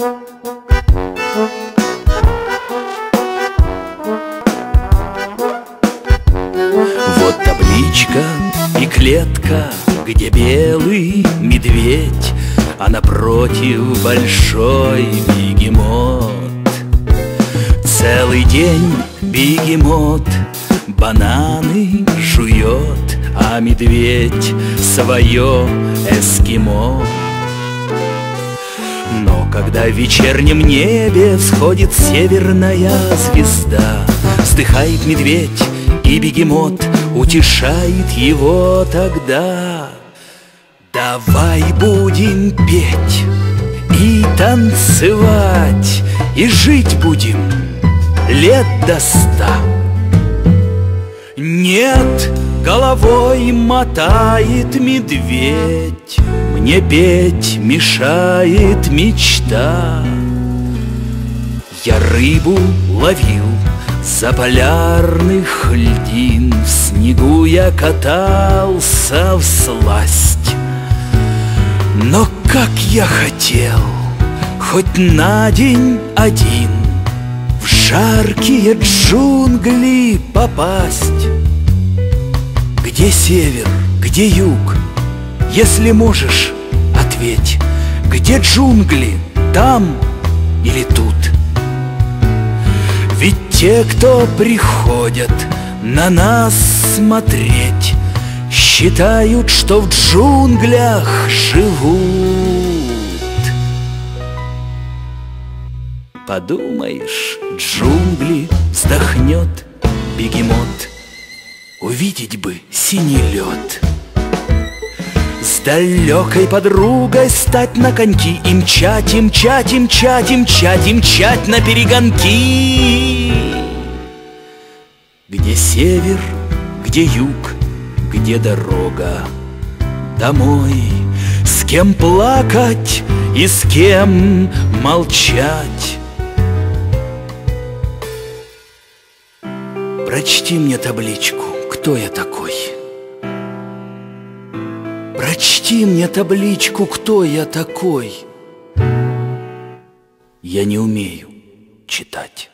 Вот табличка и клетка, где белый медведь, А напротив большой бегемот. Целый день бегемот бананы жует, А медведь свое эскимо. Когда в вечернем небе всходит северная звезда, Вздыхает медведь, и бегемот утешает его тогда. Давай будем петь и танцевать, И жить будем лет до ста. Нет, головой мотает медведь, Мне петь мешает мечта. Я рыбу ловил за полярных льдин, В снегу я катался в сласть. Но как я хотел хоть на день один В жаркие джунгли попасть. Где север, где юг? Если можешь, Где джунгли, там или тут? Ведь те, кто приходят на нас смотреть Считают, что в джунглях живут. Подумаешь, джунгли вздохнет бегемот. Увидеть бы синий лед С далекой подругой стать на коньки И мчать, и мчать, и мчать, и мчать, и мчать на перегонки. Где север, где юг, где дорога Домой, с кем плакать и с кем молчать? Прочти мне табличку, кто я такой. Прочти мне табличку, кто я такой. Я не умею читать.